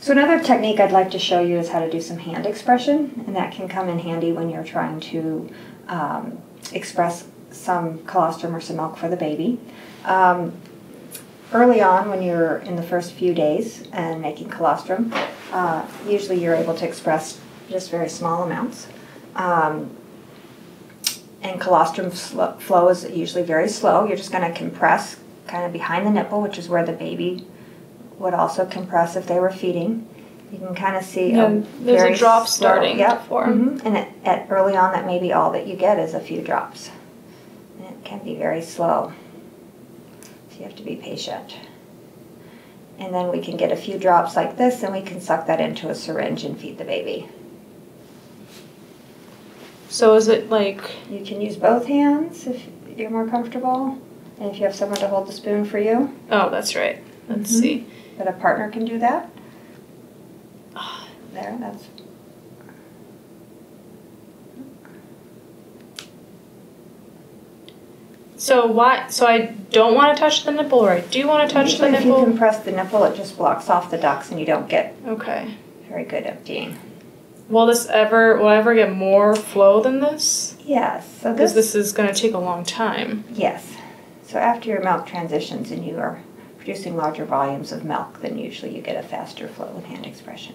So another technique I'd like to show you is how to do some hand expression, and that can come in handy when you're trying to um, express some colostrum or some milk for the baby. Um, early on, when you're in the first few days and making colostrum, uh, usually you're able to express just very small amounts. Um, and colostrum flow is usually very slow. You're just going to compress kind of behind the nipple, which is where the baby would also compress if they were feeding. You can kind of see yeah, a there's a drop slow, starting yep, to form. Mm-hmm. And at, at early on, that may be all that you get is a few drops. And it can be very slow. So you have to be patient. And then we can get a few drops like this, and we can suck that into a syringe and feed the baby. So is it like you can use both hands if you're more comfortable, and if you have someone to hold the spoon for you. Oh, that's right. Let's mm-hmm. see. But a partner can do that. There, that's. So why? So I don't want to touch the nipple, or I do want to touch Usually the nipple. If you compress the nipple, it just blocks off the ducts, and you don't get. Okay. Very good emptying. Will this ever? Will I ever get more flow than this? Yes. So because this, this is going to take a long time. Yes. So after your milk transitions and you are producing larger volumes of milk, then usually you get a faster flow with hand expression.